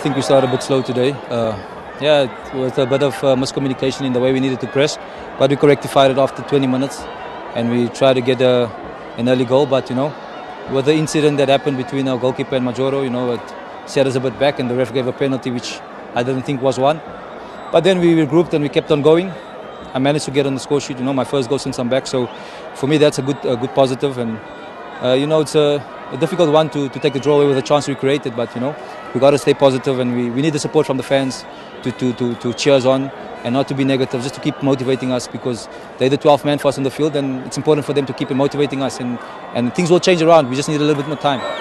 think we started a bit slow today. Uh, yeah, it was a bit of uh, miscommunication in the way we needed to press, but we correctified it after 20 minutes, and we tried to get a, an early goal. But you know, with the incident that happened between our goalkeeper and Majoro, you know, it set us a bit back, and the ref gave a penalty which I didn't think was one. But then we regrouped and we kept on going. I managed to get on the score sheet, you know, my first goal since I'm back. So for me, that's a good, a good positive. And uh, you know, it's a, a, difficult one to, to take the draw away with the chance we created. But you know, we got to stay positive, and we, we need the support from the fans to, to, to, to cheer us on and not to be negative, just to keep motivating us because they're the 12th man for us on the field, and it's important for them to keep motivating us. And, and things will change around. We just need a little bit more time.